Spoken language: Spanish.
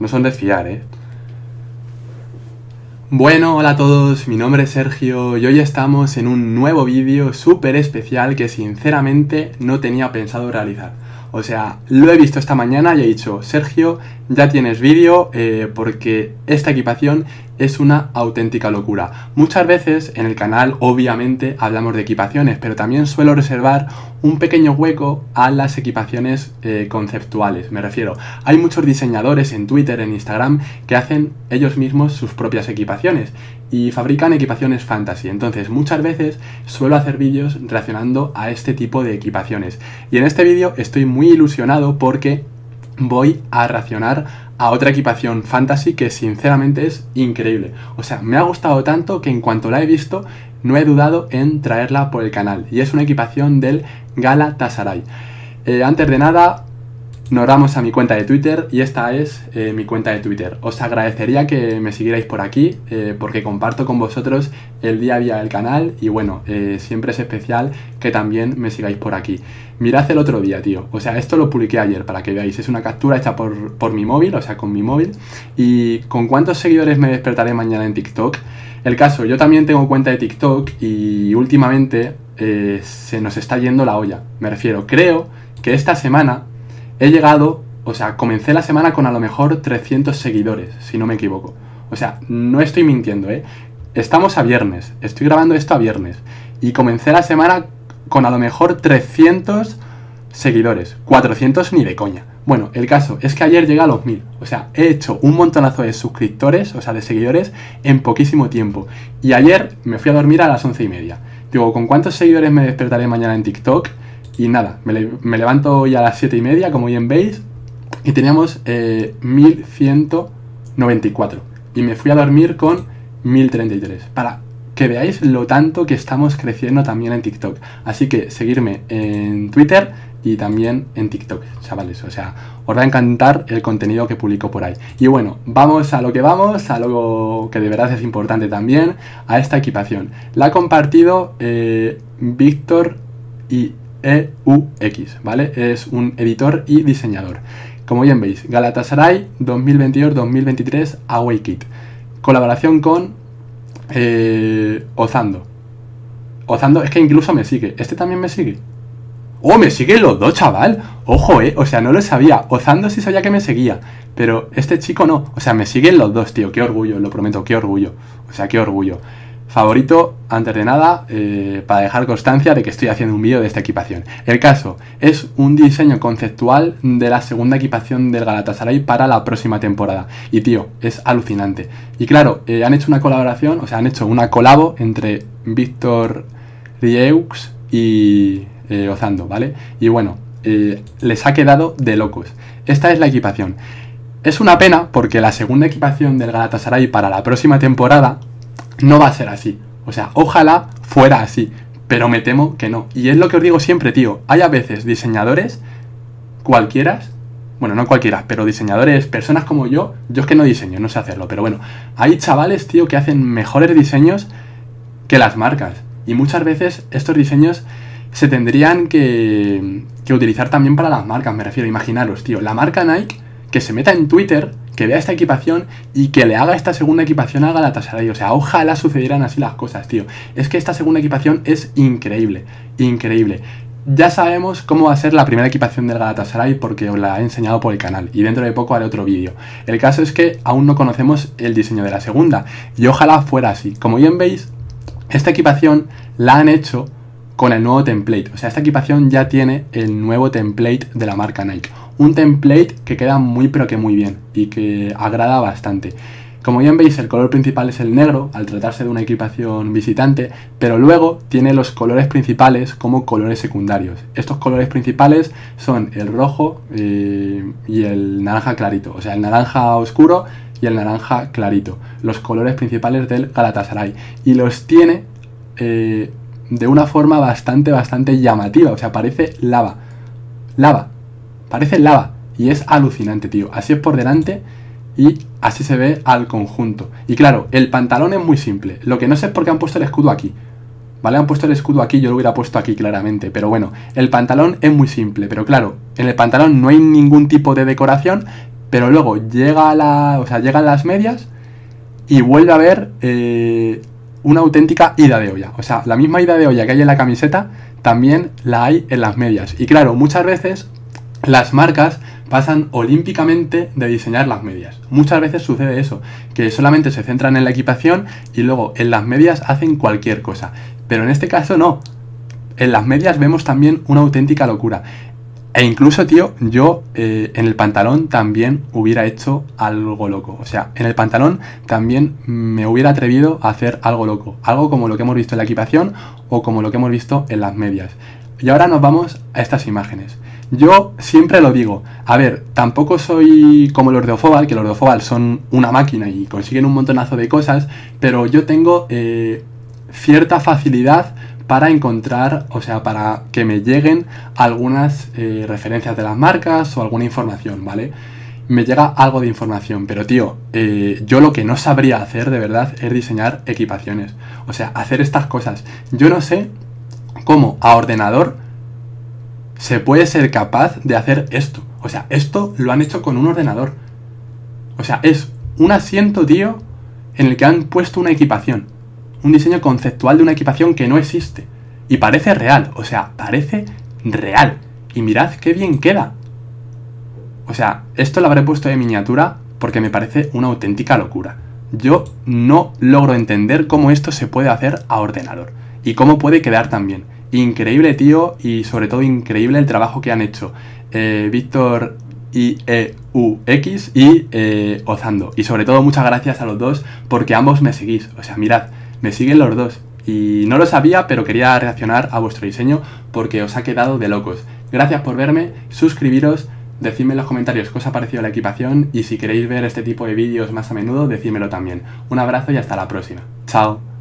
no son de fiar, ¿eh? Bueno, hola a todos, mi nombre es Sergio y hoy estamos en un nuevo vídeo súper especial que sinceramente no tenía pensado realizar. O sea, lo he visto esta mañana y he dicho, Sergio, ya tienes vídeo eh, porque esta equipación es una auténtica locura. Muchas veces en el canal obviamente hablamos de equipaciones, pero también suelo reservar un pequeño hueco a las equipaciones eh, conceptuales. Me refiero, hay muchos diseñadores en Twitter, en Instagram, que hacen ellos mismos sus propias equipaciones y fabrican equipaciones fantasy. Entonces muchas veces suelo hacer vídeos reaccionando a este tipo de equipaciones. Y en este vídeo estoy muy ilusionado porque voy a reaccionar a otra equipación fantasy que sinceramente es increíble. O sea, me ha gustado tanto que en cuanto la he visto no he dudado en traerla por el canal. Y es una equipación del Galatasaray. Eh, antes de nada, nos vamos a mi cuenta de Twitter y esta es eh, mi cuenta de Twitter. Os agradecería que me siguierais por aquí eh, porque comparto con vosotros el día a día del canal y bueno, eh, siempre es especial que también me sigáis por aquí. Mirad el otro día, tío. O sea, esto lo publiqué ayer para que veáis. Es una captura hecha por, por mi móvil, o sea, con mi móvil. ¿Y con cuántos seguidores me despertaré mañana en TikTok? El caso, yo también tengo cuenta de TikTok y últimamente se nos está yendo la olla. Me refiero, creo que esta semana he llegado, o sea, comencé la semana con a lo mejor 300 seguidores, si no me equivoco. O sea, no estoy mintiendo, ¿eh? Estamos a viernes, estoy grabando esto a viernes. Y comencé la semana con a lo mejor 300 seguidores. 400 ni de coña. Bueno, el caso es que ayer llegué a los 1000. O sea, he hecho un montonazo de suscriptores, o sea, de seguidores, en poquísimo tiempo. Y ayer me fui a dormir a las 11 y media. Digo, ¿con cuántos seguidores me despertaré mañana en TikTok? Y nada, me, levanto hoy a las 7 y media, como bien veis, y teníamos 1194. Eh, y me fui a dormir con 1033. Para que veáis lo tanto que estamos creciendo también en TikTok. Así que seguirme en Twitter y también en TikTok, chavales. O sea, os va a encantar el contenido que publico por ahí. Y bueno, vamos a lo que vamos, a lo que de verdad es importante también, a esta equipación. La ha compartido eh, Víctor y EUX, ¿vale? Es un editor y diseñador. Como bien veis, Galatasaray 2022-2023 Away Kit. Colaboración con eh, Ozando. Ozando es que incluso me sigue. ¿Este también me sigue? ¡Oh, me siguen los dos, chaval! Ojo, eh. O sea, no lo sabía. Ozando sí sabía que me seguía. Pero este chico no. O sea, me siguen los dos, tío. Qué orgullo, lo prometo, qué orgullo. O sea, qué orgullo favorito, antes de nada, eh, para dejar constancia de que estoy haciendo un vídeo de esta equipación. El caso es un diseño conceptual de la segunda equipación del Galatasaray para la próxima temporada. Y tío, es alucinante. Y claro, eh, han hecho una colaboración, o sea, han hecho una colabo entre Víctor Rieux y eh, Ozando, ¿vale? Y bueno, les ha quedado de locos. Esta es la equipación. Es una pena porque la segunda equipación del Galatasaray para la próxima temporada no va a ser así. O sea, ojalá fuera así, pero me temo que no. Y es lo que os digo siempre, tío. Hay a veces diseñadores, cualquiera, bueno, no cualquiera, pero diseñadores, personas como yo, yo es que no diseño, no sé hacerlo, pero bueno, hay chavales, tío, que hacen mejores diseños que las marcas. Y muchas veces estos diseños se tendrían que, que utilizar también para las marcas, me refiero, imaginaros, tío, la marca Nike que se meta en Twitter que vea esta equipación y que le haga esta segunda equipación a Galatasaray. O sea, ojalá sucedieran así las cosas, tío. Es que esta segunda equipación es increíble, increíble. Ya sabemos cómo va a ser la primera equipación del Galatasaray porque os la he enseñado por el canal y dentro de poco haré otro vídeo. El caso es que aún no conocemos el diseño de la segunda y ojalá fuera así. Como bien veis, esta equipación la han hecho con el nuevo template. O sea, esta equipación ya tiene el nuevo template de la marca Nike un template que queda muy pero que muy bien y que agrada bastante. Como bien veis, el color principal es el negro, al tratarse de una equipación visitante, pero luego tiene los colores principales como colores secundarios. Estos colores principales son el rojo eh, y el naranja clarito, o sea, el naranja oscuro y el naranja clarito, los colores principales del Galatasaray. Y los tiene eh, de una forma bastante, bastante llamativa, o sea, parece lava. Lava, Parece lava y es alucinante, tío. Así es por delante y así se ve al conjunto. Y claro, el pantalón es muy simple. Lo que no sé es por qué han puesto el escudo aquí. ¿Vale? Han puesto el escudo aquí, yo lo hubiera puesto aquí claramente. Pero bueno, el pantalón es muy simple. Pero claro, en el pantalón no hay ningún tipo de decoración, pero luego llega a la, o sea, llegan las medias y vuelve a haber eh, una auténtica ida de olla. O sea, la misma ida de olla que hay en la camiseta, también la hay en las medias. Y claro, muchas veces las marcas pasan olímpicamente de diseñar las medias. Muchas veces sucede eso, que solamente se centran en la equipación y luego en las medias hacen cualquier cosa. Pero en este caso no. En las medias vemos también una auténtica locura. E incluso, tío, yo eh, en el pantalón también hubiera hecho algo loco. O sea, en el pantalón también me hubiera atrevido a hacer algo loco. Algo como lo que hemos visto en la equipación o como lo que hemos visto en las medias. Y ahora nos vamos a estas imágenes. Yo siempre lo digo, a ver, tampoco soy como los de Ofobal, que los de Ofobal son una máquina y consiguen un montonazo de cosas, pero yo tengo eh, cierta facilidad para encontrar, o sea, para que me lleguen algunas eh, referencias de las marcas o alguna información, ¿vale? Me llega algo de información, pero tío, eh, yo lo que no sabría hacer de verdad es diseñar equipaciones. O sea, hacer estas cosas. Yo no sé cómo a ordenador se puede ser capaz de hacer esto. O sea, esto lo han hecho con un ordenador. O sea, es un asiento, tío, en el que han puesto una equipación un diseño conceptual de una equipación que no existe. Y parece real, o sea, parece real. Y mirad qué bien queda. O sea, esto lo habré puesto de miniatura porque me parece una auténtica locura. Yo no logro entender cómo esto se puede hacer a ordenador. Y cómo puede quedar tan bien. Increíble, tío, y sobre todo increíble el trabajo que han hecho eh, Víctor IEUX y eh, Ozando. Y sobre todo muchas gracias a los dos porque ambos me seguís. O sea, mirad, me siguen los dos. Y no lo sabía, pero quería reaccionar a vuestro diseño porque os ha quedado de locos. Gracias por verme, suscribiros, decidme en los comentarios qué os ha parecido la equipación y si queréis ver este tipo de vídeos más a menudo, decídmelo también. Un abrazo y hasta la próxima. Chao.